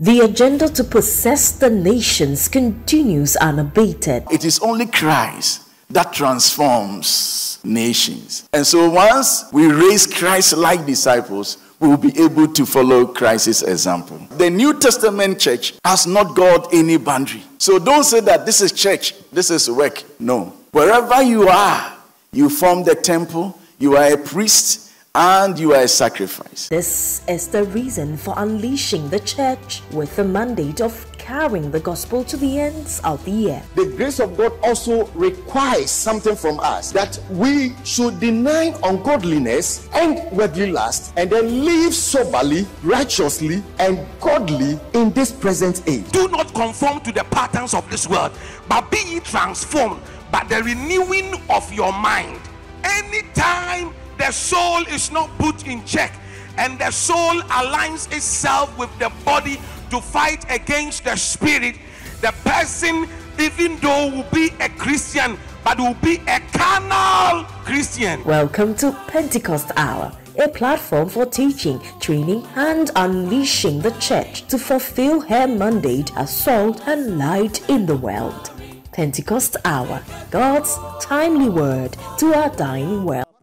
The agenda to possess the nations continues unabated. It is only Christ that transforms nations. And so once we raise Christ like disciples, we will be able to follow Christ's example. The New Testament church has not got any boundary. So don't say that this is church, this is work. No. Wherever you are, you form the temple, you are a priest, and you are a sacrifice. This is the reason for unleashing the church with the mandate of carrying the gospel to the ends of the earth. The grace of God also requires something from us that we should deny ungodliness and worldly lust and then live soberly, righteously, and godly in this present age. Do not conform to the patterns of this world, but be ye transformed by the renewing of your mind. Anytime the soul is not put in check and the soul aligns itself with the body to fight against the spirit, the person, even though will be a Christian, but will be a carnal Christian. Welcome to Pentecost Hour, a platform for teaching, training, and unleashing the church to fulfill her mandate as salt and light in the world. Pentecost Hour, God's timely word to our dying world.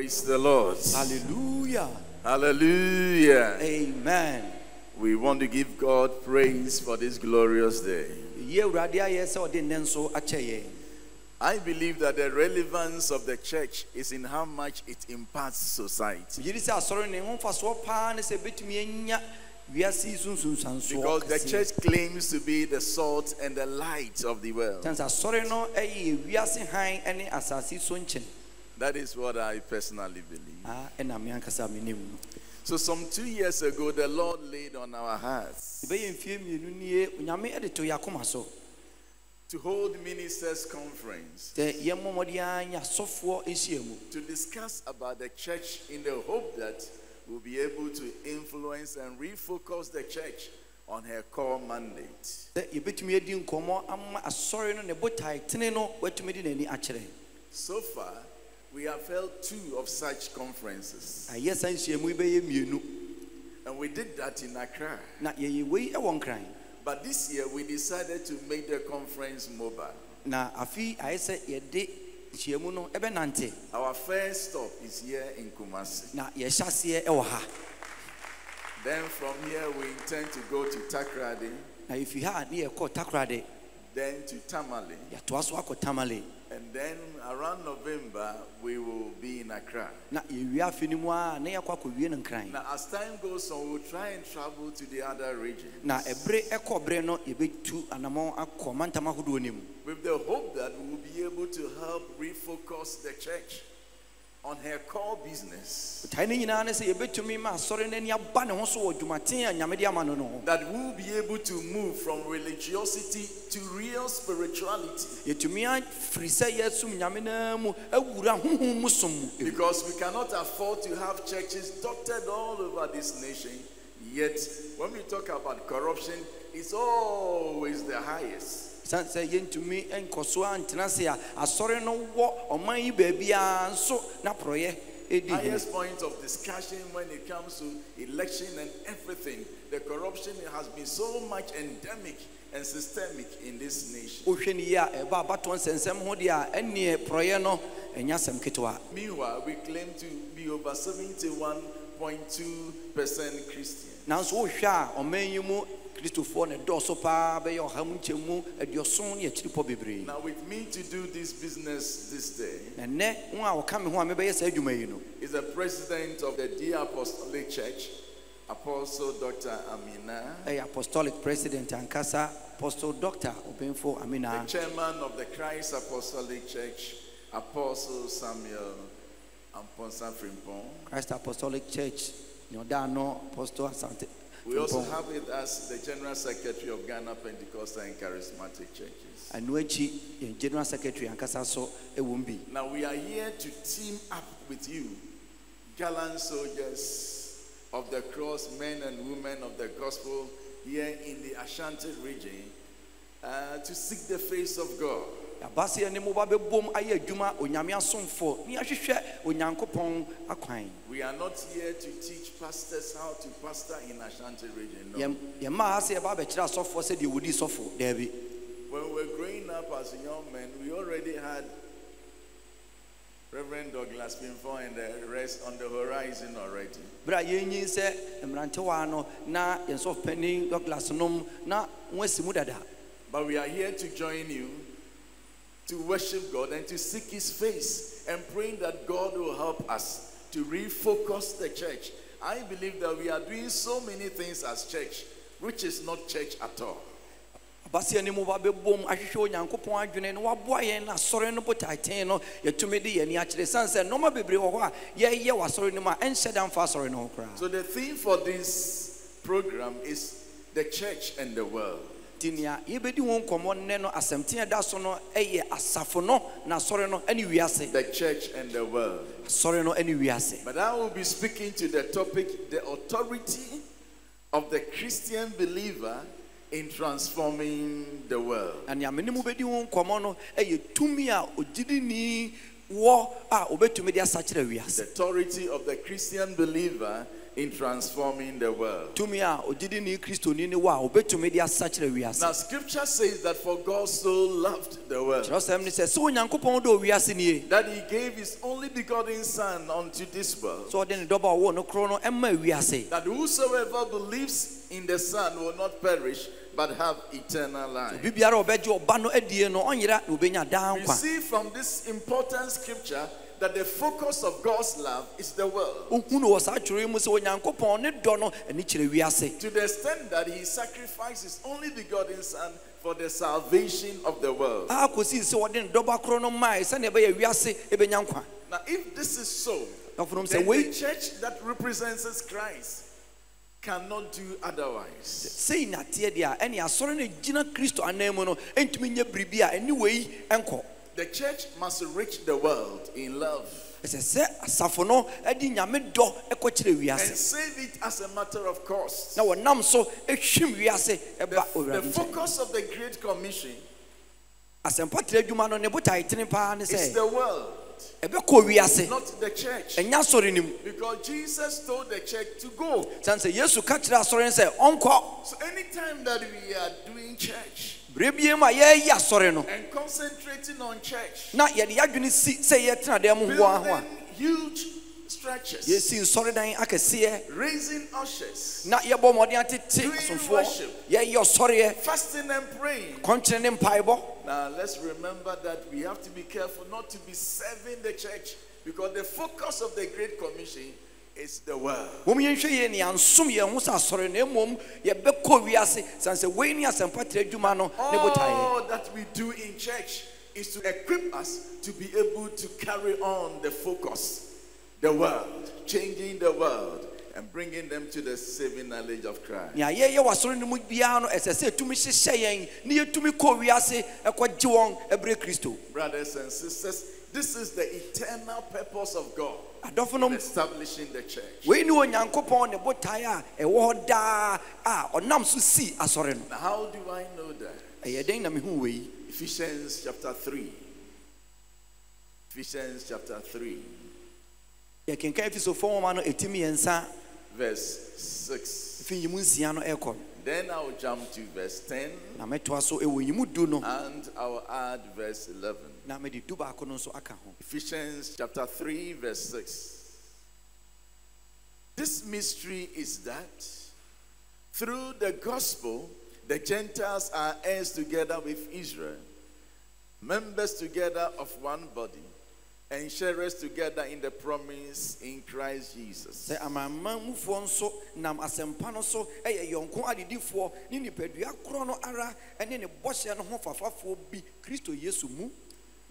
Praise the Lord. Hallelujah. Hallelujah. Amen. We want to give God praise for this glorious day. Ye Awurade ayɛ sɛ ɔde nne nso akyɛ yɛn. I believe that the relevance of the church is in how much it impacts society. Yiri sɛ asɔre ne ho mfasoɔ paa ne sɛ ebetumi anya wiase yi so nsonsansoɔ Because the church claims to be the salt and the light of the world. Kyɛn sɛ asɔre no yɛ wiase hann ne asase yi so nkyɛn. That is what I personally believe. Ah, ɛna me ankasa me nim no. So, some two years ago, the Lord laid on our hearts Ɛbɛyɛ mfie mmienu nie onyame de to yɛ akoma to hold ministers' conference Sɛ yɛn mmɔmmɔden ara nya asɔfoɔ ahyia mu. to discuss about the church in the hope that we'll be able to influence and refocus the church on her core mandate. Sɛ yɛbɛtumi adi nkɔmmɔ ama asɔre no ne botae tene no watumi de n'ani akyerɛ. So far, we have held two of such conferences, Ayɛ saa nhyiamu yi bɛyɛ mmienu. and we did that in Accra. Na yɛyɛ wei wɔ nkran. But this year, we decided to make the conference mobile. na afi ayɛ sɛ yɛde nhyiamu no ɛbɛnante Our first stop is here in Kumasi. na yɛhyɛ aseɛ ɛwɔ ha Then from here, we intend to go to Takoradi, na yɛfi ha ne yɛkɔ takorade then to Tamale, yɛatoa so akɔ tamale then around November, we will be in Accra. na yɛwie afe no mu a na yɛkɔ akɔwie no nkran. Now, as time goes on, we'll try and travel to the other regions. Na ɛberɛ ɛkɔ berɛ no yɛbɛtu anammɔn akɔ mantam ahodoɔ no mu. With the hope that we will be able to help refocus the church on her core business. botae no nyinaa ne sɛ yɛbɛtumi ma asɔre no ani aba ne ho so wɔ dwumaten a nyame de ama no no ho That we will be able to move from religiosity to real spirituality. yɛtumi afiri sɛ yɛasom nyame no mu awura honhom mu som mu Because we cannot afford to have churches dotted all over this nation. Yet, when we talk about corruption, it's always the highest. San sɛ yɛntumi nkɔ so antena se a asɔre no wɔ ɔman yi baabiara nso na porɔyɛ ɛdi Highest point of discussion when it comes to election and everything. The corruption has been so much endemic and systemic in this nation. wohwɛ no yi a ɛba abatoɔ nsɛnsɛm ho deɛ a ɛneɛ porɔyɛ no ɛnyɛ asɛm ketewa Meanwhile, we claim to be over 71.2% Christian. nanso wohwɛ a ɔman yi mu kristofoɔ ne dɔɔso paa bɛyɛ ɔha mu nkyɛmu aduɔson ne akyiripɔ bebree Now, with me to do this business this day nnɛ ho a wɔka me ho a mebɛyɛ saa adwuma yi no is the president of the Dear Apostolic Church, Apostle Dr. Amina, ɛyɛ apostolic president and ankasa apostle dr the amina chairman of the Christ Apostolic Church, Apostle Samuel Amponsa Frimpong. christ apostolic church ne ɔda ano apostle asante We also have with us the General Secretary of Ghana Pentecostal and Charismatic Churches. akyi yɛn general secretary ankasa so ɛwɔ mu bi Now we are here to team up with you, gallant soldiers of the cross, men and women of the gospel here in the Ashanti region, uh, to seek the face of God yɛaba se yɛne mo ba bɛbom ayɛ adwuma onyame asomfo ne yɛahwehwɛ onyankopɔn akwan We are not here to teach pastors how to pastor in Ashanti region. No. Yɛm- yɛmaa ha sɛ yɛba bɛkyerɛ asɔfoɔ sɛdeɛ wɔdi sɔfo daabi When we were growing up as young men, we already had Reverend Douglas Pinfo and the rest on the horizon already. berɛ a yɛnyin sɛ mmerantewaa no na yɛn sɔfo panin douglas nom na mu dada But we are here to join you to worship God and to seek His face and praying that God will help us to refocus the church. I believe that we are doing so many things as church, which is not church at all. abaseɛ ne mu ba bɛbom ahwehwɛ onyankopɔn adwene na waboa yɛn na asɔre no botaeten no yɛtumi de yɛni akyerɛ siane sɛ nnoɔma bebree wɔ hɔ a yɛyɛ wɔ no mu a ɛnhyɛ da mfa asɔre no ho koraa So the theme for this program is the church and the world. Nti nea yɛbɛdi ho nkɔmmɔ nnɛ no asɛmteɛ da so no ɛyɛ asafo no na asɔre no ne wiase The church and the world. asɔre no ne wiase But I will be speaking to the topic the authority of the Christian believer in transforming the world. na nea mene mu bɛdi ho nkɔmmɔ no ɛyɛ tumi a ogyidini wɔ a obɛtumi de asakyerɛ The wiase authority of the Christian believer in transforming the world. tumi a ogyidini kristoni ne wɔ a obɛtumi de asakyerɛ wiase. Now, scripture says that for God so loved the world kyerɛsɛm ne sɛ sɛ onyankopɔn dɔ wiase nie. that he gave his only begotten Son unto this world, sɛ ɔde ne dɔba a ɔwɔ no korɔ no ɛma that whosoever believes in the Son will not perish but have eternal life. obi biara a ɔbɛgye ɔba no adie no ɔnyera na obɛnya daa We see from this important scripture that the focus of God's love is the world. wohu no wɔ saa twerɛ yi mu sɛ onyankopɔn ne dɔ no ani kyerɛ wiase To the extent that he sacrificed his only begotten Son for the salvation of the world. Ah, a kɔsii sɛ ɔde ne dɔba korɔ no mae sɛnea ɛbɛyɛ wiase ɛbɛnya nkwa Now, if this is so, then the church that represents Christ cannot do otherwise. sei nateɛ deɛ a ɛne asɔre no gyina kristo anan mu no ɛntumi nyɛ biribi a ɛne wei ɛnkɔ The church must reach the world in love ɛsɛ sɛ asafo no de nyame dɔ ɛkɔkyerɛ and wiase save it as a matter of course. na wɔnam so ɛhwim wiase The, the owurade nkyɛn focus of the Great Commission asɛmpaterɛ adwuma no ne botae tene paa ne is sɛ the world, ɛbɛkɔ wiase not the church. ɛnya asɔre no mu Because Jesus told the church to go. sane sɛ yesu ka kyerɛ asɔre no sɛ ɔnkɔ And concentrating on church, na yɛde yɛadwene si sɛ yɛtena dɛn mu hoa ho a huge structures, yɛsi nsɔredan akɛseɛ raising ushers, na yɛbɔ mmɔden atete asomfoɔ yɛyɛ ɔsɔreɛ fasting and praying. ne mpaebɔ Now let's remember that we have to be careful not to be serving the church because the focus of the Great Commission is the world. mom yɛnhwɛ yɛ ne yɛn ho sɛ asɔre na mmom yɛbɛkɔ wiase sane sɛ wei ne asɛmpaterɛ adwuma no ne botaeɛ All that we do in church is to equip us to be able to carry on the focus, the world, changing the world, and bringing them to the saving knowledge of Christ. nea yɛyɛ wɔ asɔre no mu biara no ɛsɛ sɛ ɛtumi hyehyɛ yɛn ne yɛtumi kɔ wiase ɛkɔgye wɔn ɛberɛ kristo Brothers and sisters, this is the eternal purpose of God adɔfonom establishing the church. wei ne onyankopɔn ne botaeɛ a ɛwɔ hɔ daa a ah, ɔnam so asɔre no how do I know that? Eh, ɛyɛ dɛn na mehu wei Ephesians chapter 3. Ephesians chapter 3, yɛkenka efisofo nwoma no ɛtim yɛnsa verse 6. fi nyimu nsia no ɛkɔ Then I'll jump to verse 10 na mɛtoa so ɛwɔ nyimu du no and I'll add verse 11. Na mede du baako no nso aka ho Ephesians chapter 3, verse 6. This mystery is that through the gospel, the Gentiles are heirs together with Israel, members together of one body, and sharers together in the promise in Christ Jesus.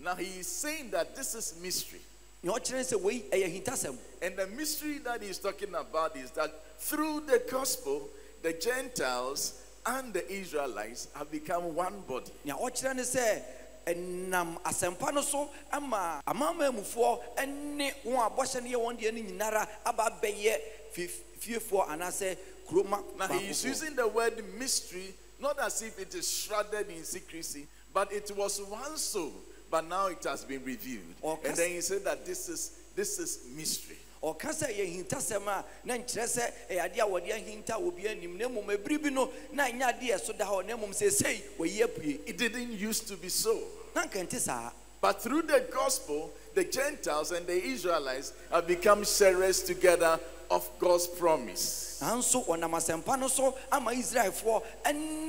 Now he is saying that this is mystery. nea ɔkyerɛ sɛ wei ɛyɛ hintasɛm And the mystery that he's talking about is that through the gospel, the Gentiles and the Israelites have become one body. nea ɔkyerɛ ne sɛ ɛnam asɛmpa no so ama amanamanmufoɔ ne wɔn a bɔhyɛ no yɛ wɔn deɛ no nyinara aba abɛyɛ fie- fiefoɔ anaasɛ kuroma Now he is using the word mystery not as if it is shrouded in secrecy, But it was one so, but now it has been reviewed. Oh, and then he said that this is this is mystery. ɔka sɛ eh, yɛ hintasɛm a na nkyerɛ sɛ ɛyɛ adeɛ a wɔde ahinta wɔ bi anim na mmom ɛbiri bi no na ɛnyɛ adeɛ a ɛso da hɔ na mmom wɔyi apue It didn't used to be so. na nka nte saa But through the gospel, the Gentiles and the Israelites have become sharers together of God's promise. nanso ɔnam asɛmpa no so ama israelfoɔ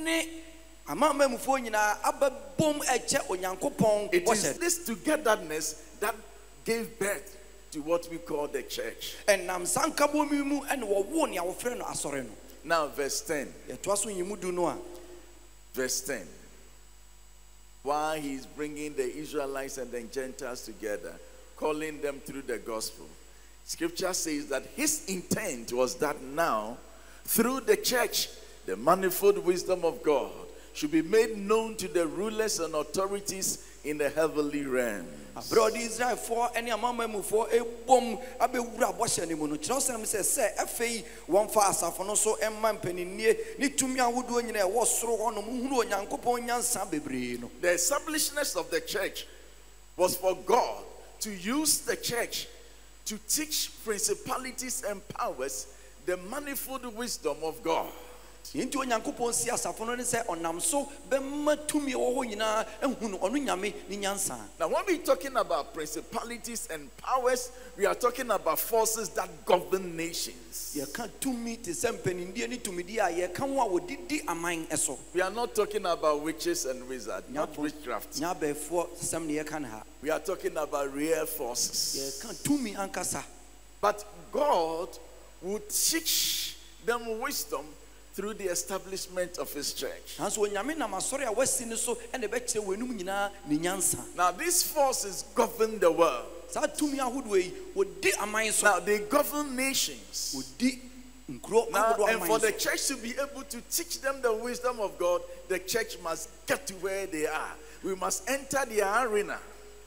ne It is this togetherness that gave birth to what we call the church. ɛnam saa nkabɔ mi mu ɛne wɔwo nea wɔfrɛ no asɔre no Now, verse 10. yɛtoa so nyimu du no a Verse 10. While he's bringing the Israelites and the Gentiles together, calling them through the gospel, scripture says that his intent was that now, through the church, the manifold wisdom of God should be made known to the rulers and authorities in the heavenly realm. a ɔde israelfoɔ ne amamamufoɔ ɛbom abɛwura bɔhyɛ no mu no kyerɛwsɛm sɛ sɛ afei wɔmfa asafo no so ɛma mpaninnie ne tumi ahodoɔ nyina ɛwɔ soro hɔ nom hunu onyankopɔn nyansa bebree no The establishment of the church was for God to use the church to teach principalities and powers the manifold wisdom of God. Nti onyankopɔn si asafo no ne sɛ ɔnam so bɛma tumi ɛwɔ hɔ nyinaa ahunu ɔno nyame ne nyansa Now, when we're talking about principalities and powers, we are talking about forces that govern nations. yɛka tumi te sɛ mpanindie ne tumidie a yɛka ho a wɔdidi aman ɛso We are not talking about witches and wizards, not witchcraft. nya abɛɛfoɔ sɛm ne yɛka ne ha We are talking about real forces. yɛka tumi ankasa But God will teach them wisdom through the establishment of His church. nanso onyame nam asɔre a wasi no so ɛna ɛbɛkyerɛ w'anum nyinaa ne nyansa Now, these forces govern the world. saa tumi ahodoɔ yi wɔdi aman so Now, they govern nations. Now, and for the church to be able to teach them the wisdom of God, the church must get to where they are. We must enter their arena.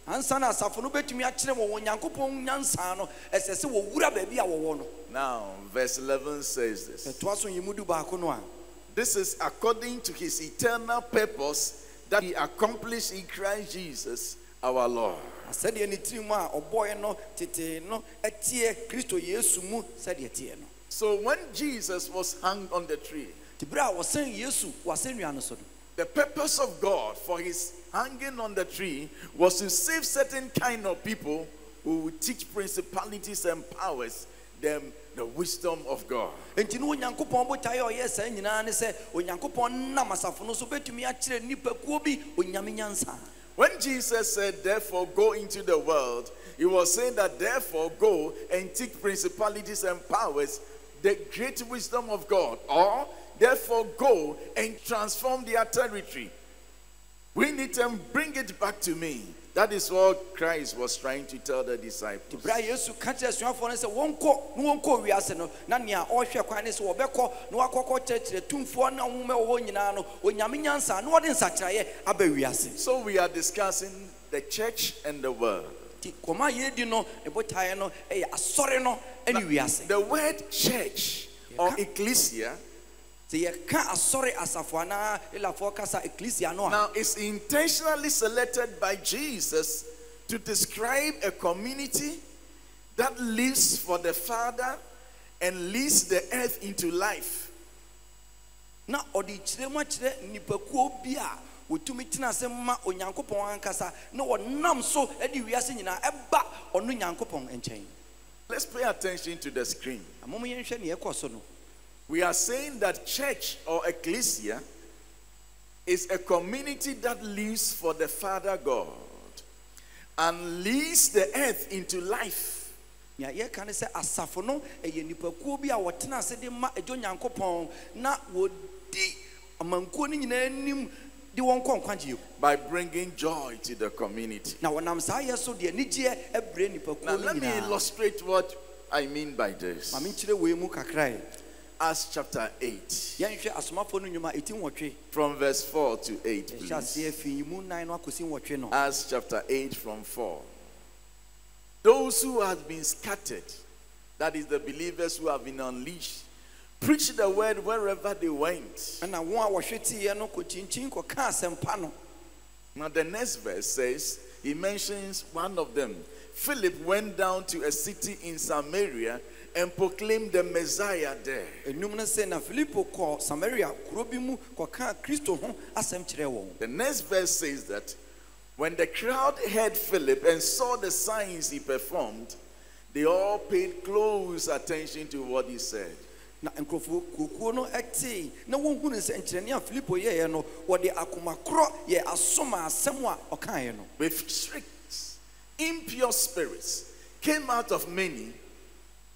Ansa na asafo no bɛtumi akyerɛ onyankopɔn nyansa no ɛsɛ sɛ wɔwura baabi a wɔwɔ no. Now, verse 11 says this. Ɛtoa so yimu du baako no a. This is according to his eternal purpose that he accomplished in Christ Jesus our Lord. sɛdeɛ ne tirim a no tetee no ɛteɛ kristo yesu mu sɛdeɛ teɛ no. So, when Jesus was hung on the tree, nti berɛ a wɔsɛn yesu wɔasɛnnua no so no the purpose of God for his hanging on the tree was to save certain kind of people who would teach principalities and powers them the wisdom of God. enti ne onyankopɔn botaeɛ a ɔyɛ saa nyinaa ne sɛ onyankopɔn nam asafo no so bɛtumi akyerɛ nnipakuo bi onyame nyansa When Jesus said, Therefore, go into the world, he was saying that, Therefore, go and teach principalities and powers the great wisdom of God. Or, Therefore, go and transform their territory. We need to bring it back to me. That is what Christ was trying to tell the disciples. berɛ a yesu ka kyerɛ asuafoɔ no sɛ wɔnkɔ na wɔnkɔ wiase no na nea ɔrehwɛ kwan ne sɛ wɔbɛkɔ na wakɔkɔ kyerɛkyerɛ tumfoɔ na nwoma wɔ hɔ nyinaa no onyame nyansa na wɔde nsakyerɛeɛ aba wiase So, we are discussing the church and the world. nti kɔma a yɛdi no ne botaeɛ no ɛyɛ asɔre no ne wiase The word church or ecclesia Now, it's intentionally selected by Jesus to describe a community that lives for the Father and leads the earth into life. na ɔde kyerɛ mu akyerɛ nnipakuo bi a wɔtumi tena ase ma onyankopɔn ankasa na wɔnam so de wiase nyinaa ɛba ɔno nyankopɔn nkyɛn Let's pay attention to the screen. na mom yɛnhwɛ ne yɛkɔ so no We are saying that church or ecclesia is a community that lives for the Father God and leads the earth into life. nea yɛka ne sɛ asafo no ɛyɛ nnipakuo bi a wɔtena ase de ma agya onyankopɔn na wɔdi amankuo no nyinaa anim de wɔn kɔ nkwagyeɛ By bringing joy to the community. na wɔnam saa yɛ so deɛ anigyeɛ ɛbrɛ nnipakuo Now, no let me illustrate what I mean by this. ma menkyerɛ wei mu kakrae Acts chapter 8, yɛnhwɛ asomafoɔ no nnwuma ɛti nwɔtwe from verse 4 to 8, ɛhyɛ please. aseɛ fii mu nan no akɔsi nwɔtwe no Acts chapter 8, from 4. Those who have been scattered, that is, the believers who have been unleashed, preach the word wherever they went. ɛna wɔn a wɔhwɛ teeɛ no kɔkyinkyin kɔka asɛmpa no Now, the next verse says, he mentions one of them. Philip went down to a city in Samaria and proclaimed the Messiah there. enum no sɛ na filipo kɔ samaria kuro bi mu kɔka kristo ho asɛm kyerɛ wɔn The next verse says that when the crowd heard Philip and saw the signs he performed, they all paid close attention to what he said. na nkurɔfoɔ kuokuo no tee na wɔhunu sɛ nkyerɛnne a filipo yɛeɛ no wɔde akoma korɔ yɛ asom asɛm a ɔkaeɛ no With shrieks, impure spirits came out of many,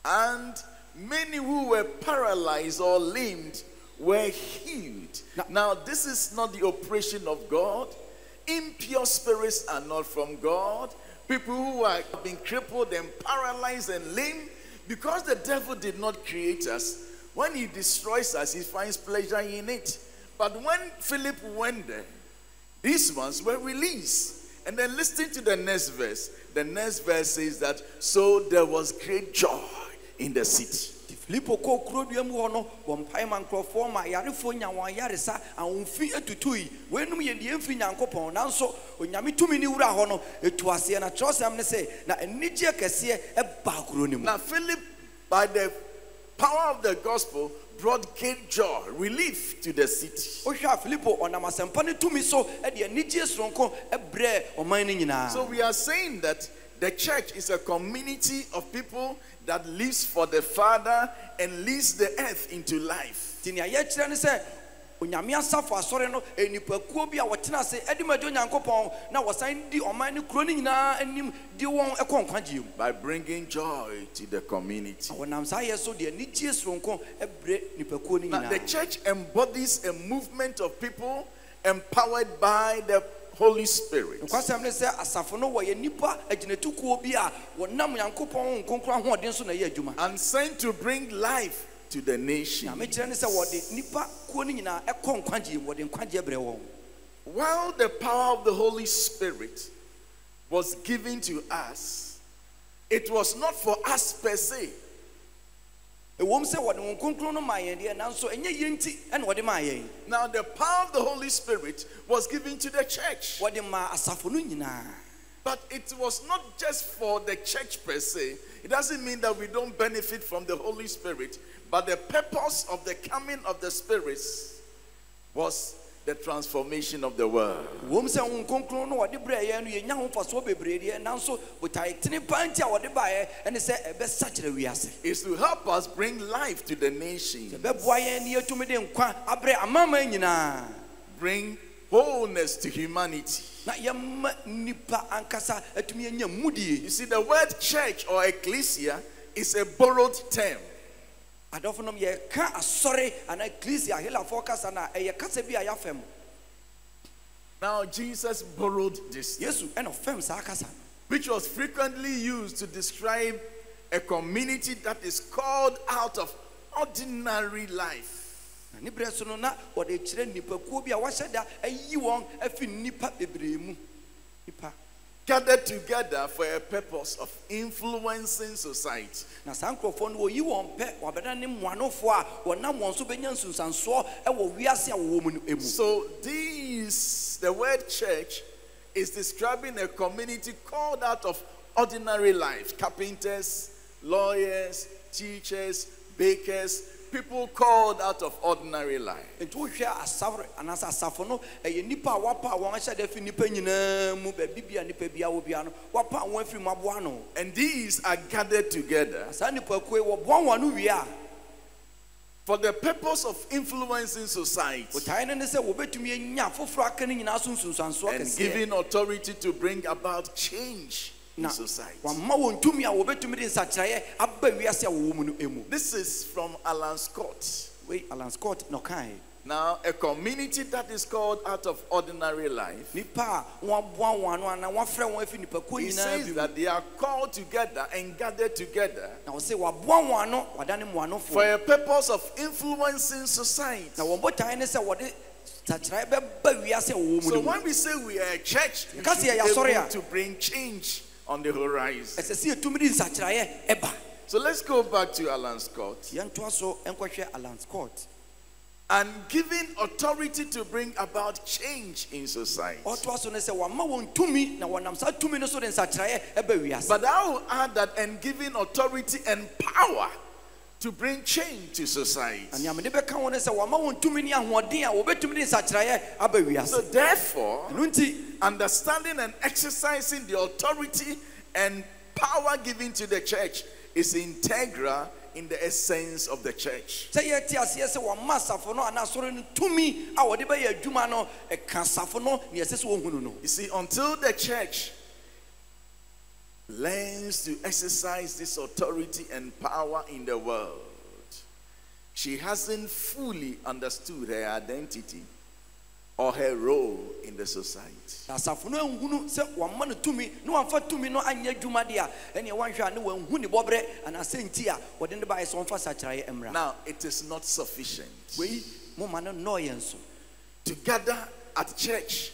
and many who were paralyzed or lamed were healed. Now- Now, this is not the operation of God. Impure spirits are not from God. People who are being crippled and paralyzed and lame, because the devil did not create us, when he destroys us, he finds pleasure in it. But when Philip went there, these ones were released. And then listen to the next verse. The next verse says that so there was great joy in the city. filipo kɔɔ kurodua mu hɔ no wɔ mpae ma nkurɔfoɔ ma ayarefoɔ nya wɔn ayaresa ahomfi atutui weinom yɛ deɛ mfiri nyankopɔn nanso onyame tumi ne wura hɔ no ɛtu aseɛ na kyerɛwsɛm ne sɛ na anigyeɛ kɛseɛ ɛbaa kuro no mu Now, Philip, by the power of the gospel, brought great joy, relief to the city. wohwɛ a filipo ɔnam asɛmpa no tumi so ɛde anigyeɛ soronko ɛbrɛɛ ɔman no nyinaa So we are saying that the church is a community of people that lives for the Father and leads the earth into life. nti nea yɛkyerɛ ne sɛ onyame asafo asɔre no nipakuo bi a wɔtena ase ɛde ma na wɔsan di ɔman kuro no nyinaa anim de wɔn ɛkɔ nkwagyeɛ mu By bringing joy to the community. wɔnam saa yɛ so de anigyeɛ soronko nipakuo no Now, the church embodies a movement of people empowered by the Holy Spirit. nokwasɛm ne sɛ asafo no wɔyɛ nnipa agyinatukuo bi a wɔnam nyankopɔn nkonkoro ahoɔden so na ɛyɛ adwuma and sent to bring life to the nation. nyame kyerɛ ne sɛ wɔde nnipa kuo no nyinaa ɛkɔ nkwagyeɛ mu wɔde nkwagyeɛ brɛ wɔn While the power of the Holy Spirit was given to us, it was not for us per se. Now, the power of the Holy Spirit was given to the church, wɔde maa asafo no nyinaa. But it was not just for the church per se. It doesn't mean that we don't benefit from the Holy Spirit, but the purpose of the coming of the spirits was the transformation of the world. wɔm sɛ wo nkonkron no wɔde brɛ yɛn no yɛnya ho mfasoɔ bebree deɛ nanso botae tene pa nti a wɔde baeɛ ɛne sɛ ɛbɛsakyerɛ wiase Is to help us bring life to the nation, ɛbɛboa yɛn ne yɛtumi de nkwa abrɛ amama nyinaa bring wholeness to humanity. na yɛma nnipa ankasa atumi anya mudie You see, the word church or ecclesia is a borrowed term. Adɔfo nom yɛka asɔre anaa ecclesia helafoɔ kasa no a ɛyɛ kasa bi a Now, Jesus borrowed this, yesu ɛna ɔfam saa kasa. no which was frequently used to describe a community that is called out of ordinary life. na ne berɛ so no na wɔde kyerɛ nnipakuo bi a wɔahyɛ da ayi wɔn afi nnipa bebree mu. Nipa Gathered together for a purpose of influencing society. na saa nkurɔfoɔ no wɔyi wɔn pɛ wɔabɛda ne mmoanofoɔ a wɔnam wɔn so bɛnya nsunsansoɔ wɔ wiase a wɔwɔ mu no mu So, these, the word church, is describing a community called out of ordinary life carpenters, lawyers, teachers, bakers, people called out of ordinary life. nti wohwɛ asafo anaasɛ asafo no ɛyɛ nnipa a wapa a wɔn ahyɛ da fi nnipa nyinaa mu baabi bia nnipa bia wɔ bia no wapa a wɔn afiri mu aboa no. And these are gathered together Na saa nnipakuo yi wɔboa wɔn ano wie a for the purpose of influencing society botae no ne sɛ wɔbɛtumi anya foforɔ aka no nyinaa so nsunsuansoɔ and giving authority to bring about change in society. wama wɔn tumi a wɔbɛtumi de nsakyerɛeɛ aba wiase a wɔwɔ mu no mu This is from Alan Scott. wei alan scott na ɔkae Now, a community that is called out of ordinary life, nipa a wɔaboa wɔn ano anaa wɔafrɛ wɔn afi nipakuo he says that they are called together and gathered together na wɔsɛ wɔaboa wɔn ano wɔadane for a purpose of influencing society. na wɔn botae ne sɛ wɔde nsakyerɛeɛ bɛba wiase a wɔwɔ mu So when we say we are a church, we are able ah. to bring change on the horizon. ɛsɛ sɛ yɛtumi de nsakyerɛeɛ ɛba So let's go back to Alan Scott. yɛntoa so nkɔhwɛ alan scott and giving authority to bring about change in society. ɔtoa so no sɛ wama wɔn tumi na wɔnam saa tumi no so de nsakyerɛeɛ ɛba wiase But I will add that and giving authority and power to bring change to society. na nea mede bɛka ho no sɛ wama wɔn tumi ne ahoɔden a wɔbɛtumi de nsakyerɛeɛ aba So therefore, understanding and exercising the authority and power given to the church is integral in the essence of the church. sɛ yɛte aseɛ sɛ wɔma asafo no anaa asɔre no tumi a wɔde bɛyɛ adwuma no ɛka asafo no ne ɛsɛ sɛ wɔhunu no You see, until the church learns to exercise this authority and power in the world, she hasn't fully understood her identity or her role in the society. asafo no anhunu sɛ wɔma no tumi na wɔamfa tumi no anyɛ adwuma deɛ a ɛneɛ woanhwɛ a ne wɔanhu ne bɔberɛ anaasɛ nti a wɔde ne baeɛ sɛ wɔmfa sakyerɛeɛ mmra. Now, it is not sufficient wei moma no nnɔɔ yɛn so to gather at church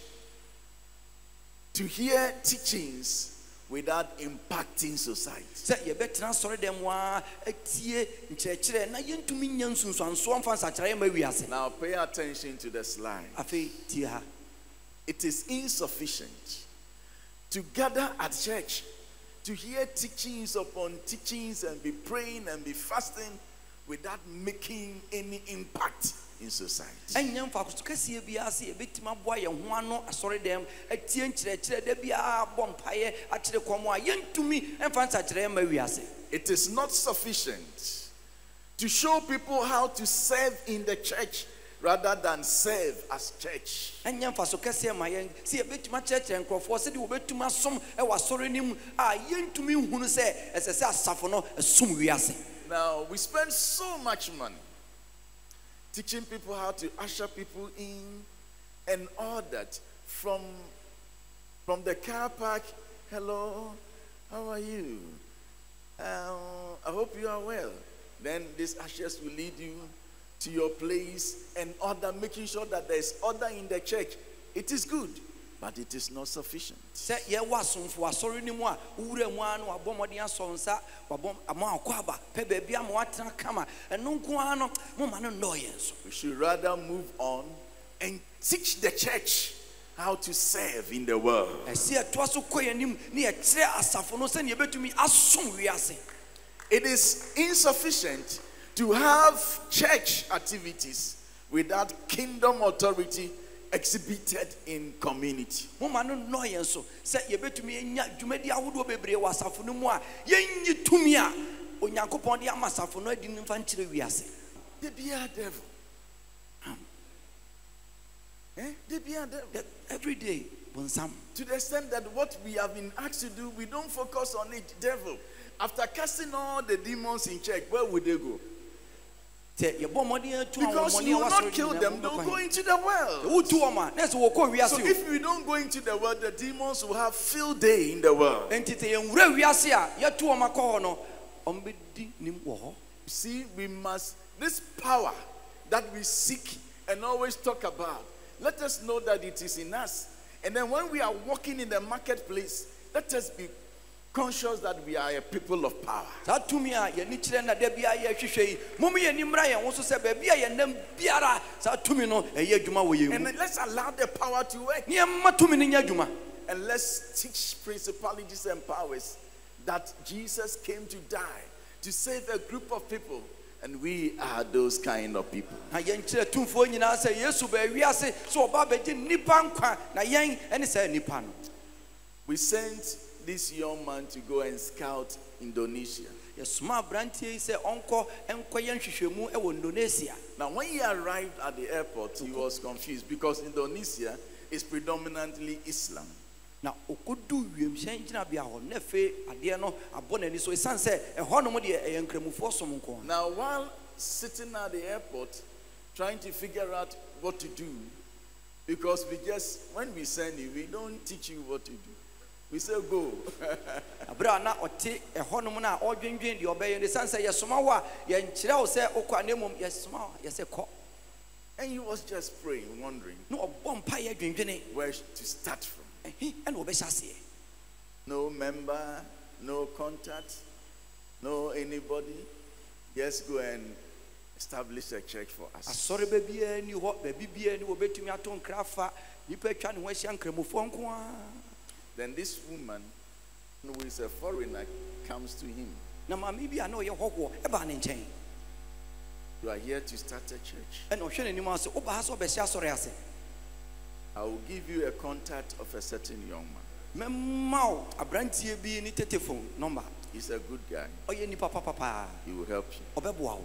to hear teachings without impacting society. sɛ yɛbɛtena asɔre dɛm a atie nkyerɛkyerɛ na yɛntumi nya nsunsuansoɔ mfa nsakyerɛeɛ ma wiase Now, pay attention to the slide. afei tie ha It is insufficient to gather at church to hear teachings upon teachings and be praying and be fasting without making any impact in society. ɛnyɛ mfakoso kɛseɛ biara sɛ yɛbɛtumi aboa yɛn ho ano asɔre atie nkyerɛkyerɛ da biara bɔ mpaeɛ akyerɛ kɔm a yɛntumi mfa nsakyerɛeɛ ma wiase It is not sufficient to show people how to serve in the church rather than serve as church. ɛnyɛ mfaso kɛseɛ ma yɛn sɛ yɛbɛtumi akyerɛkyerɛ nkurɔfoɔ sɛdeɛ wɔbɛtumi asom ɛwɔ asɔre no mu a yɛntumi nhunu sɛ ɛsɛ sɛ asafo no som wiase Now, we spend so much money teaching people how to usher people in and all that from, from the car park. Hello, how are you? Um, I hope you are well. Then these ushers will lead you to your place and order, making sure that there is order in the church. It is good, but it is not sufficient. sɛ yɛwɔ asomfo asɔre no mu a wowura mu a na wabɔ mmɔden asɔ nsa wabɔ ama akɔ aba pɛ baabi ama watena kama ɛno nko ara no moma no nnɔɔ yɛn so We should rather move on and teach the church how to serve in the world. ɛsɛ yɛtoa so kɔ yɛn anim ne yɛkyerɛ asafo no sɛnea yɛbɛtumi asom wiase It is insufficient to have church activities without kingdom authority exhibited in community. moma no nnɔɔ yɛn so sɛ yɛbɛtumi anya dwumadi ahodoɔ bebree wɔ asafo no mu a yɛnyi tumi a onyankopɔn de ama asafo no adi no mfa nkyerɛ wiase They be a devil. Eh? They be a devil. Every day bonsam To the extent that what we have been asked to do, we don't focus on it. Devil. After casting all the demons in church, where would they go? Because you will not kill them, they'll go into the world. wotu wɔm a na sɛ wɔkɔ wiase So if we don't go into the world, the demons will have field day in the world. enti sɛ yɛnwura wiase a yɛtu wɔm akɔ hɔ no ɔmbɛdi nim wɔ hɔ See, we must, this power that we seek and always talk about, let us know that it is in us. And then when we are walking in the marketplace, let us be conscious that we are a people of power. saa tumi a yɛni kyerɛ na da biara yɛhwehwɛ yi mom yɛni mmra yɛn ho so sɛ baabi a yɛnam biara saa tumi no ɛyɛ adwuma wɔ yɛn And let's allow the power to work. ne yɛmma tumi no nyɛ adwuma And let's teach principalities and powers that Jesus came to die to save a group of people. And we are those kind of people. na yɛnkyerɛ tumfoɔ nyinaa sɛ yesu baa wiase sɛ ɔba bɛgye nnipa nkwa na yɛn ɛne saa nnipa no We sent this young man to go and scout Indonesia. yɛsoma aberanteɛ yi sɛ ɔnkɔ nkɔ yɛ nhwehwɛmu wɔ indonesia Now, when he arrived at the airport, he was confused because Indonesia is predominantly Islam. na ɔkɔdu wiemhyɛn gyinabea hɔ na afei adeɛ no abɔ n'ani so ɛsiane sɛ ɛhɔ nom deɛ ɛyɛ nkramofoɔ som nko. Now, while sitting at the airport, trying to figure out what to do, because we just, when we send you, we don't teach you what to do. We say, go. abere a na ɔte ɛhɔ nom no a ɔdwendwen deɛ ɔbɛyɛ no ɛsiane sɛ yɛsoma wo a yɛnkyerɛ wo sɛ wokɔ a na mmom yɛsoma wo a yɛsɛ kɔ and he was just praying, wondering na ɔbɔ mpa yɛ adwendwene where to start from. ɛhe ɛna wɔbɛhyɛ aseɛ No member, no contact, no anybody. Just go and establish a church for us. asɔre ba biara ni hɔ baabi biara ni wɔbɛtumi ato nkra fa nnipa atwa ne ho ahyia nkramofoɔ nko a Then this woman, who is a foreigner, comes to him. na maame bi a na ɔyɛ hɔhoɔ ɛbaa ne nkyɛn You are here to start a church. ɛna ɔhwɛ n'anim ase woba ha sɛ ɔbɛhyɛ asɔre ase I will give you a contact of a certain young man. mɛma wo aberanteɛ bi ne tete phone number He's a good guy. ɔyɛ nnipa papapaa He will help you. ɔbɛboa wo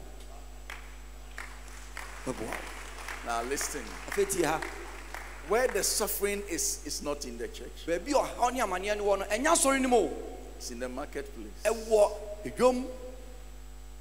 ɔbɛboa wo Now listen. afei tie ha Where the suffering is, is not in the church. baabi ɔhaw ne amanneɛ no wɔ no ɛnyɛ asɔre no mu o It's in the marketplace. ɛwɔ edwom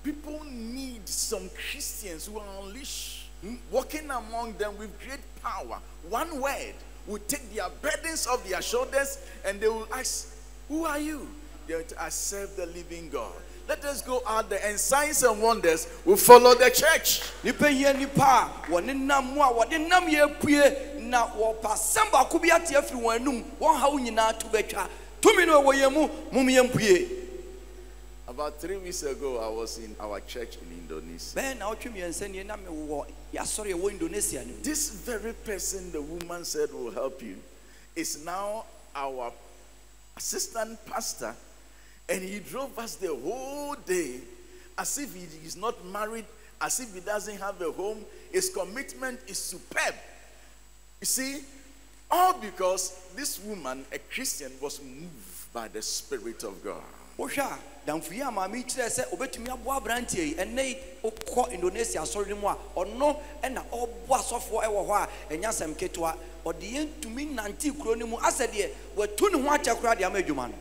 People need some Christians who are unleashed, hmm, walking among them with great power. One word will take their burdens off their shoulders and they will ask, Who are you? They will accept the living God. Let us go out there and signs and wonders will follow the church. Nipa yie nipa a wɔne nam mu a wɔde nam yɛ pue na wɔpa asɛm baako bi ate afiri wɔn anum wɔn haw nyinaa to bɛtwa tumi no ɛwɔ yɛn mu yɛn pue About three weeks ago, I was in our church in Indonesia. bɛɛ na ɔtwe mmiɛnsa nie na mewɔ yɛasɔre ɛwɔ indonesia no This very person the woman said will help you is now our assistant pastor, and he drove us the whole day as if he is not married, as if he doesn't have a home. His commitment is superb. You see, all because this woman, a Christian, was moved by the Spirit of God. wohwɛ a damfo yi a maame yi kyerɛ sɛ obɛtumi aboa aberanteɛ yi ɛnɛ yi wokɔ indonesia asɔre no mu a ɔno ɛna ɔboa asɔfoɔ ɛwɔ hɔ a ɛnyɛ asɛm ketewa ɔde yɛn tumi nante kuro no mu asɛ deɛ watu ne ho akyɛ koraa de ama adwuma no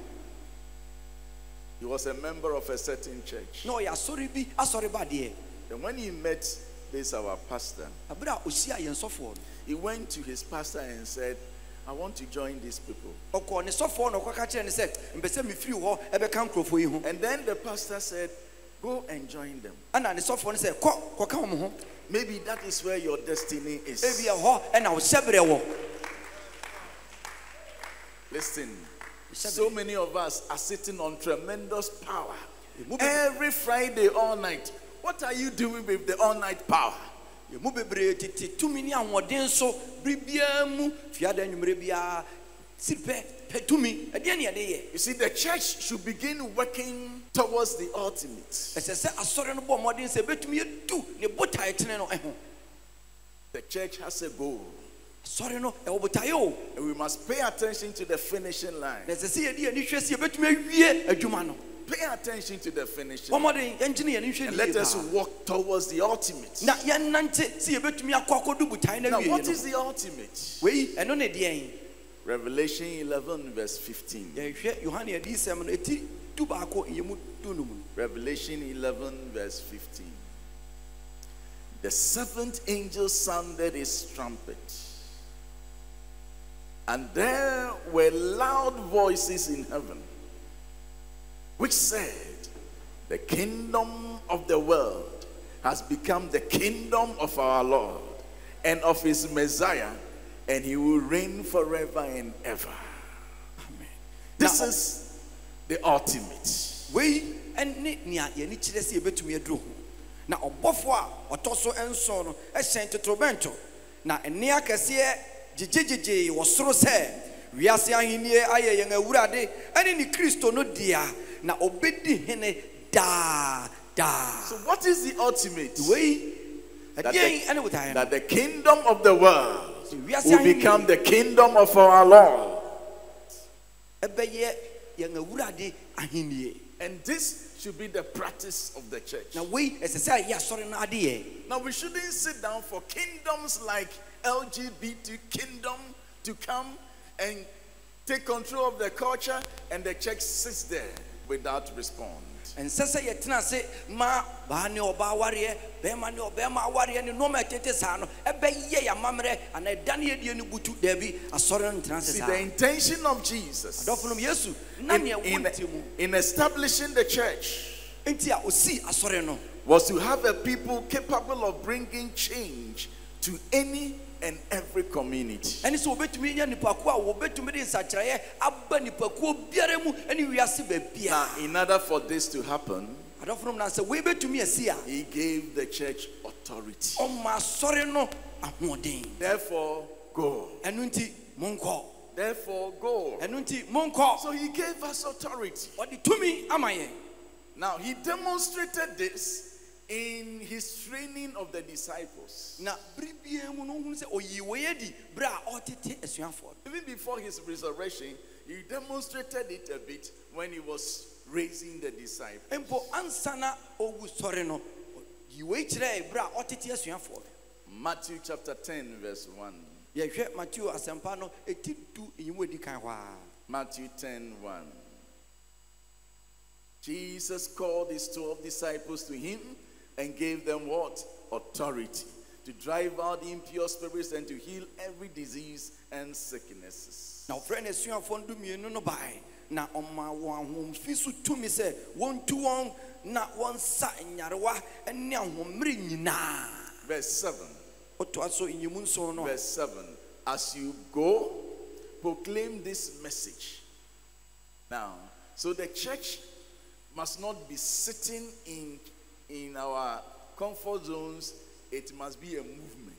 He was a member of a certain church. na ɔyɛ asɔre bi asɔre ba deɛ And when he met this our pastor, abere a ohyia yɛn sɔfoɔ no he went to his pastor and said, I want to join these people. ɔkɔɔ ne sɔfoɔ na ɔkɔka kyerɛ ne sɛ mpɛ sɛ mefiri hɔ ɛbɛka nkurɔfoɔ yi ho And then the pastor said, Go and join them. ɛna ne sɔfoɔ no sɛ kɔ kɔka wɔn ho Maybe that is where your destiny is. ebi ɛhɔ ɛna wo hyɛberɛ wɔ Listen, so many of us are sitting on tremendous power. Every Friday, all night. What are you doing with the all night power? Yɛmu bebree tete tumi ne ahoɔden so bere biara mu. Fiada nnwummerɛ biara si pɛ pɛ tumi. Ɛdeɛ ne yɛde yɛ? You see, the church should begin working towards the ultimate. ɛsɛ sɛ asɔre no bɔ mmɔden sɛ ɛbɛtumi yɛdu ne botae tene no ɛho. The church has a goal, Sorry, no ɛwɔ botaeɛ o. And we must pay attention to the finishing line. Na ɛsɛ sɛ yɛde yɛni hwɛ sɛ yɛbɛtumi awie adwuma no Pay attention to the finishing bɔ line. mmɔden yɛngyene yɛne hwɛ And let us walk towards the ultimate. na yɛnnante sɛ yɛbɛtumi akɔ akɔdu botae no Now, what is the ultimate? wei ɛno ne Revelation 11, verse 15. yɛhwɛ yohane adiyisɛm no ɛti du baako yɛmu du no mu no Revelation 11, verse 15. The seventh angel sounded his trumpet, and there were loud voices in heaven, which said, The kingdom of the world has become the kingdom of our Lord and of his Messiah, and he will reign forever and ever. Amen. This Now- is the ultimate. wei ne nea yɛni kyerɛ sɛ yɛbɛtumi aduru ho na ɔbɔfoɔ a ɔtɔ so nson no ɛhyɛn totorobɛnto na nne akɛseɛ gyegyegyegye wɔ soro sɛ wiase ahennie ayɛ yɛn awurade ɛne ne kristo no dea na ɔbɛdi hene daa daa So, what is the ultimate? Way That the, ɛne botaeɛ no that the kingdom of the world will become the kingdom of our Lord. ɛbɛyɛ yɛn awurade ahennie And this should be the practice of the church. na wei ɛsɛ sɛ ɛyɛ asɔre no adeɛ Now, we shouldn't sit down for kingdoms like LGBT kingdom to come and take control of the culture, and the church sits there without response. ɛnsɛ sɛ yɛtena ase ma baa ne ɔbaa awareɛ bɛrima ne ɔbɛrima awareɛ ne nneɛma ɛtete saa no ɛbɛyɛ yɛ amammerɛ anaa ɛda ne yɛdie no butu daabi asɔre no ntena ase See, saa. the intention of Jesus adɔfo nom yesu na in, neɛ wɔ mu. in establishing the church enti a osii asɔre no. was to have a people capable of bringing change to any and every community. ɛne sɛ wɔbɛtumi nya nipakuo a wɔbɛtumi de nsakyerɛeɛ aba nipakuo biara mu ne wiase Now, baabiaa in order for this to happen, adɔfonom na sɛ wei bɛtumi asi a he gave the church authority. ɔma asɔre no ahoɔden Therefore, go. ɛno nti monkɔ Therefore, go. ɛno nti monkɔ So he gave us authority. ɔde tumi ama yɛn Now, he demonstrated this in his training of the disciples. na bere biara mu no wohunu sɛ ɔyii wei adi berɛ a ɔtete asuafoɔ no Even before his resurrection, he demonstrated it a bit when he was raising the disciples. mpo ansa na ɔwu sɔre no yi wei kyerɛɛ berɛ a ɔtete asuafoɔ no Matthew chapter 10, verse 1. yɛhwɛ mateo asɛmpa no ɛti du nyimu adi kan hɔ a Matthew 10 1. Jesus called his 12 disciples to him and gave them what? Authority to drive out impure spirits and to heal every disease and sicknesses. Now, friend, ɔfrɛ no asuafoɔ no dumienu no bae na ɔma wɔn ahomfi so tumi sɛ wɔntu wɔn na wɔnsa nyarewa ne ahommere nyinaa Verse 7. wotoa so nyimu nson no a, Verse 7. As you go, proclaim this message. Now, so the church must not be sitting in, in our comfort zones, it must be a movement.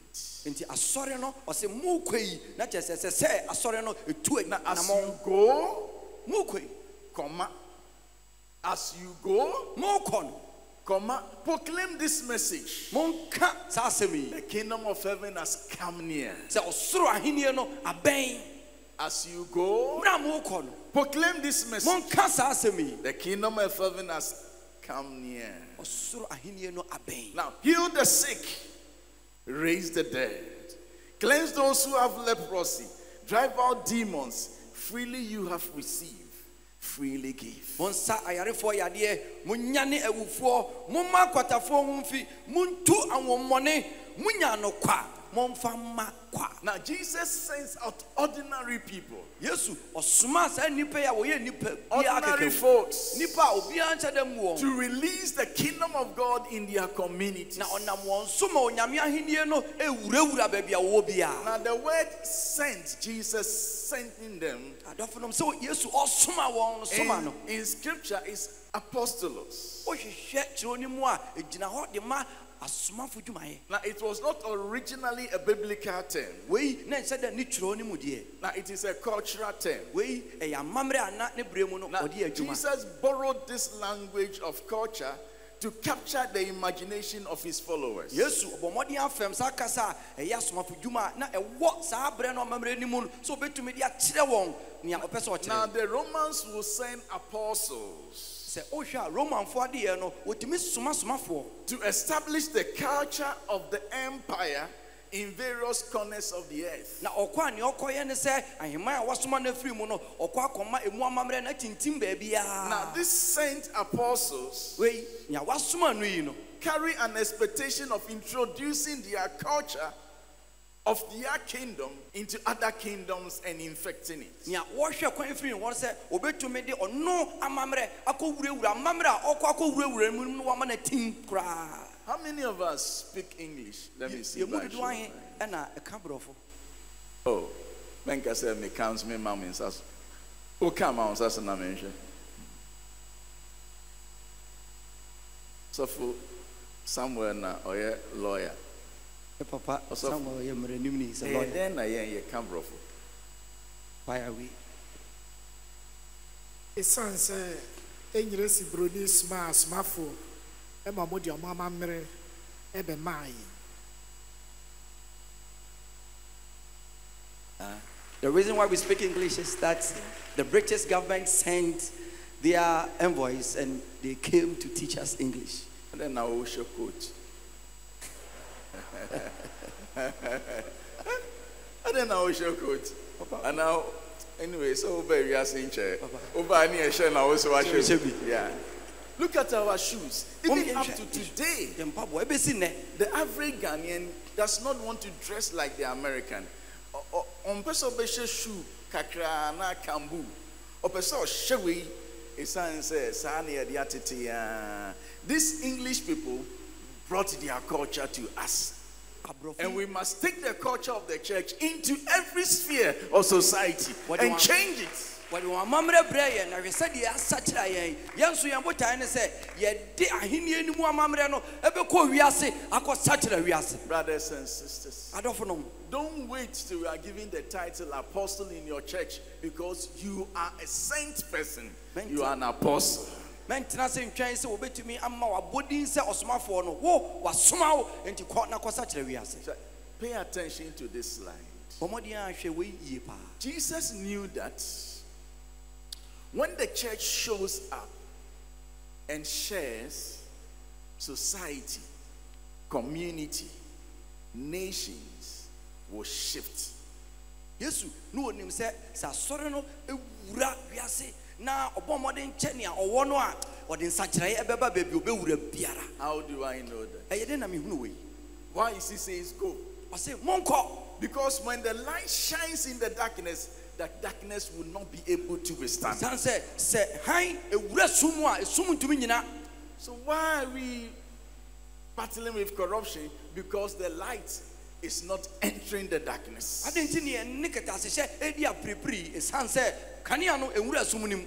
nti asɔre no ɔsɛ mokɔ yi na kyerɛ sɛ sɛ sɛ asɔre no ɛtu Now, as namɔ you go, mokɔ yi comma, as you go, mokɔ no comma, proclaim this message. monka saa asɛm yi The kingdom of heaven has come near. sɛ ɔsoro ahenniɛ no abɛn As you go, proclaim this message. The kingdom of heaven has come near. ɔsoro ahenniɛ no abɛn Now, heal the sick, raise the dead, cleanse those who have leprosy, drive out demons. Freely you have received, freely give. monsa ayarefoɔ yadeɛ monyane awufoɔ momma akwatafoɔ ho mfi montu ahommɔne monya no kwa momfa mma kwa. Now, Jesus sends out ordinary people, yesu ɔsoma saa nnipa yi a wɔyɛ nnipa biara ordinary folks, nnipa a obiara nkyɛ dɛ to release the kingdom of God in their communities. na ɔnam wɔn so ma onyame ahennie no ɛwurawura baabi a wɔwɔ biara Now, the word sent, Jesus sending them, sɛ yesu no soma no. in, scripture is apostolos. wohwehwɛ kyerɛ no mu a ɛgyina hɔ de ma asomafo dwumayɛ Now, it was not originally a biblical term. wei na ɛnsɛ dɛ ne twerɛ no mu deɛ Now, it is a cultural term. wei ɛyɛ amammerɛ a na ne berɛ mu no Now, Jesus borrowed this language of culture to capture the imagination of his followers. yesu ɔbɔ mmɔden afɛm saa kasa a ɛyɛ asomafo dwuma na ɛwɔ saa berɛ no ɔmammerɛ no mu no sɛ wobɛtumi de akyerɛ wɔn nea ɔpɛ sɛ Now, the Romans will send apostles sɛ wohwɛ a romanfoɔ adeɛ no wɔtumi soma somafoɔ to establish the culture of the empire in various corners of the earth. na ɔkɔ a nea ɔkɔyɛ ne sɛ ahemman a wɔasoma no afiri mu no ɔkɔ akɔma ɛmu amammerɛ no atintim baabiaa Now, these saint apostles wei nea wɔasoma no yi no carry an expectation of introducing their culture of their kingdom into other kingdoms and infecting it. nea wɔhwɛ kwan firi hɔ sɛ wɔbɛtumi de ɔno amammerɛ akɔwurawura amammerɛ a ɔkɔ akɔwurawura mu no wama no atim koraa How many of us speak English? Let me see. yɛmu by show dodoɔ ahe of hands. ɛna ɛka borɔfo Oh, menka sɛ me counts me ma me nsa so. Woka ma wo nsa so na menhwɛ. Sɔfo Samuel na ɔyɛ lawyer. Me papa Ɔsɔfo. samuel yɛ mmaranim ni sɛ Ɛyɛ lɔya dɛn na yɛn yɛka borɔfo? wayawe ɛsiane sɛ ɛnyerɛ si buroni soma a asomafoɔ ɛma mode ɔmo amammerɛ ɛbɛmaa yi The reason why we speak English is that the British government sent their envoys and they came to teach us English. Dɛn na wohyɛ coat? Adɛn na wohyɛ coat? Anaa anyway, sɛ wobaa wiase nkyɛ. Wobaa ne ɛhyɛ na wo so Hyɛ wahyɛ bi. bi. Yeah. Look at our shoes. Even Wɔn up yɛhwɛ- to today. Yɛn mpaboa ebesi nnɛ The average Ghanaian does not want to dress like the American. Ɔ- ɔ- Ɔmpɛ sɛ ɔbɛhyɛ shoe kakraa na kambu. Ɔpɛ sɛ ɔhyɛ wei ɛsiane sɛ saa ne yɛde atete yaa. These English people brought their culture to us. And we must take the culture of the church into every sphere of society and change it. wɔde wɔn amammerɛ brɛ yɛn na hwɛ sɛdeɛ asakyerɛ yɛn yɛn nso yɛn botae ne sɛ yɛde ahenni anim amammerɛ no ɛbɛkɔ wiase akɔ sakyerɛ wiase Brothers and sisters, adɔfo nom don't wait till you are given the title apostle in your church because you are a saint person. You are an apostle. Mɛntena sɛ ntwɛn sɛ wɔbɛtumi ama wabɔdin sɛ ɔsomafoɔ no wo wasoma wo enti kɔ na kɔsa kyerɛ wiase pay attention to this slide. bɔ mmɔden wei yie paa Jesus knew that when the church shows up and shares, society, community, nations will shift. yesu ne wɔnim sɛ sɛ asɔre no ɛwura wiase na ɔbɔ mmɔden nkyɛ nea ɔwɔ no a ɔde nsakyerɛeɛ ɛbɛba baabi ɔbɛwura biara How do I know that? ɛyɛ dɛn na mehunu wei Why is he says go? ɔse monkɔ Because when the light shines in the darkness, that darkness will not be able to withstand. siane sɛ sɛ hann ɛwura sum a ɛsum ntumi nyina So why are we battling with corruption? Because the light is not entering the darkness. adɛn nti ne yɛne kɛtasehyɛ ɛdi apiripiri ɛsiane sɛ kanea no ɛwura sum no mu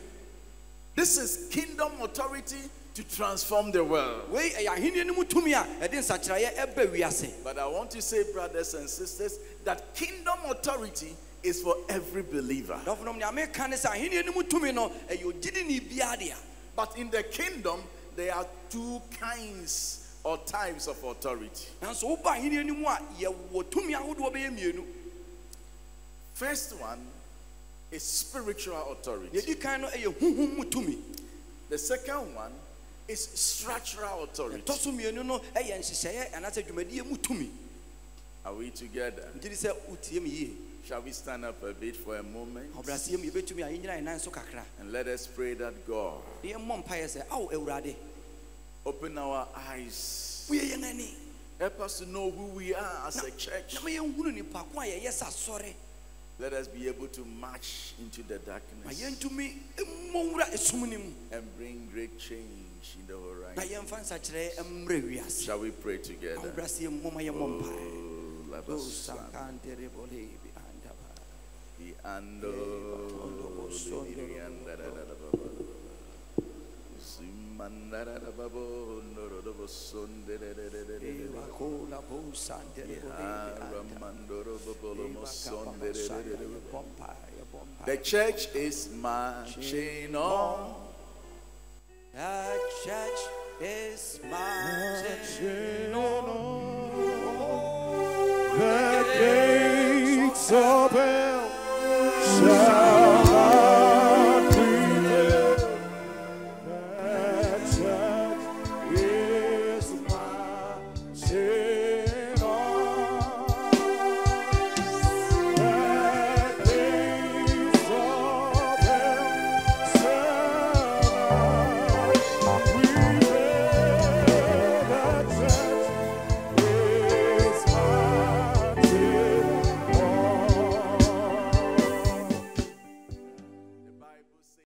This is kingdom authority to transform the world. wei ɛyɛ ahenni no mu tumi a ɛde nsakyerɛeɛ ɛba wiase But I want to say, brothers and sisters, that kingdom authority is for every believer. dɔfonom nea meka ne sɛ ahenni no mu tumi no ɛyɛ ogyidini biara dea But in the kingdom, there are two kinds or times of authority. nanso woba ahenni no mu a yɛwɔ tumi ahodoɔ bɛyɛ First one is spiritual authority. yɛdi kan no ɛyɛ huhum mu The second one is structural authority. ɛtɔ so mmienu no ɛyɛ nhyehyɛeɛ anaasɛ dwumadie mu tumi Are we together? gye di sɛ wotie me Shall we stand up a bit for a moment? ɔbraseɛ mu yɛbɛtumi a yɛnyina yɛnan so kakra And let us pray that God open our eyes. woyɛ yɛn ani Help us to know who we are as a church. na ma yɛnhunu nipa ko a yɛyɛ sɛ asɔre Let us be able to march into the darkness. Yɛntumi mmɔwura esum no mu. And bring great change in the horizon. yɛmfa nsakyerɛ mmrɛ wiase. Shall we pray together? ahobraseɛ mu moma yɛmmɔ mpaeɛ Oh, O Labasan, sankanterebole bi andaba. the church is marching on. The church is marching on. The gates of